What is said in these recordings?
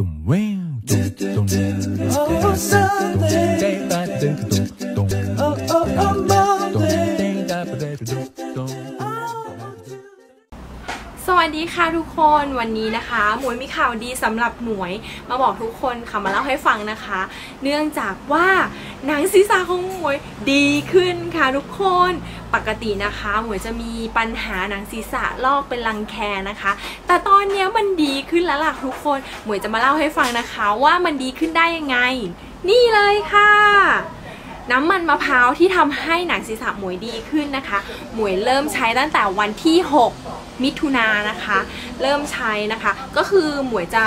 ตุ้ม สวัสดีค่ะทุกคนวันนี้นะคะหมวยมีข่าวดีสำหรับหมวยมาบอกทุกคนค่ะมาเล่าให้ฟังนะคะ เนื่องจากว่าหนังศีรษะของหมวยดีขึ้นค่ะทุกคนปกตินะคะหมวยจะมีปัญหาหนังศีรษะลอกเป็นรังแคนะคะ แต่ตอนนี้มันดีขึ้นแล้วล่ะทุกคนหมวยจะมาเล่าให้ฟังนะคะว่ามันดีขึ้นได้ยังไง นี่เลยค่ะ น้ำมันมะพร้าวที่ทำให้หนังศีรษะหมวยดีขึ้นนะคะ หมวยเริ่มใช้ตั้งแต่วันที่ 6 มิถุนายนนะคะ เริ่มใช้นะคะ ก็คือหมวยจะ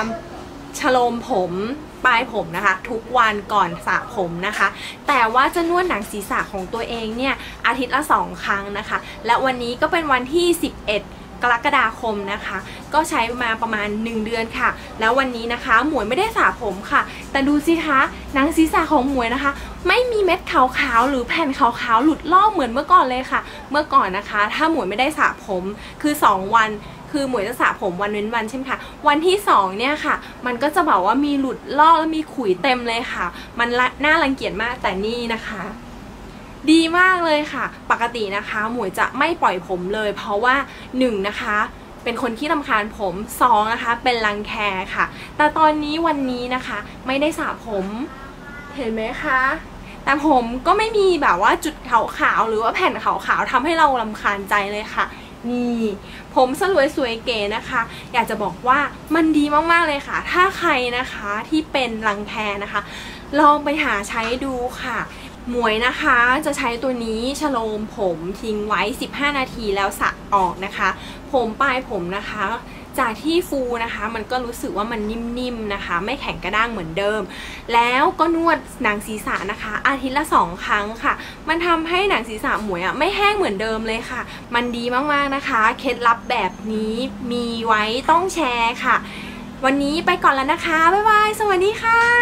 ชโลมผมปลายผมนะคะ ทุกวันก่อนสระผมนะคะ แต่ว่าจะนวดหนังศีรษะของตัวเองเนี่ยอาทิตย์ละ 2 ครั้งนะคะ และวันนี้ก็เป็นวันที่ 11 กรกฎาคมนะคะ ก็ใช้มาประมาณ 1 เดือนค่ะ แล้ววันนี้นะคะ หมวยไม่ได้สระผมค่ะ แต่ดูสิคะหนังศีรษะของหมวยนะคะ ไม่มีเม็ดขาวๆหรือแผ่นขาวๆหลุดลอกเหมือนเมื่อก่อนเลยค่ะ เมื่อก่อนนะคะ ถ้าหมวยไม่ได้สระผมคือ 2 วันคือหมวยจะสระผมวันเว้นวันใช่ไหมคะ วันที่ 2 เนี่ยค่ะ มันก็จะแบบว่ามีหลุดลอกแล้วมีขุยเต็มเลยค่ะ มันน่ารังเกียจมากแต่นี่นะคะ ดีมากเลยค่ะ ปกตินะคะ หมวยจะไม่ปล่อยผมเลย เพราะว่า1นนะคะเป็นคนที่ลำคาญผม2นะคะ เป็นรังแคค่ะ แต่ตอนนี้วันนี้นะคะ ไม่ได้สระผม เห็นไหมคะ แต่ผมก็ไม่มีแบบว่าจุดขาวๆหรือว่าแผ่นขาวๆทำให้เราลำคาญใจเลยค่ะนี่ ผมสลวยสวยเก๋นะคะ อยากจะบอกว่ามันดีมากๆเลยค่ะ ถ้าใครนะคะที่เป็นรังแคนะคะ ลองไปหาใช้ดูค่ะ หมวยนะคะจะใช้ตัวนี้ชโลมผมทิ้งไว้ 15 นาทีแล้วสระออกนะคะ ผมปลายผมนะคะจากที่ฟูนะคะมันก็รู้สึกว่ามันนิ่มๆนะคะ ไม่แข็งกระด้างเหมือนเดิม แล้วก็นวดหนังศีรษะนะคะ อาทิตย์ละสองครั้งค่ะ มันทำให้หนังศีรษะหมวยอะไม่แห้งเหมือนเดิมเลยค่ะ มันดีมากๆนะคะ เคล็ดลับแบบนี้มีไว้ต้องแชร์ค่ะ วันนี้ไปก่อนแล้วนะคะ บ๊ายบาย สวัสดีค่ะ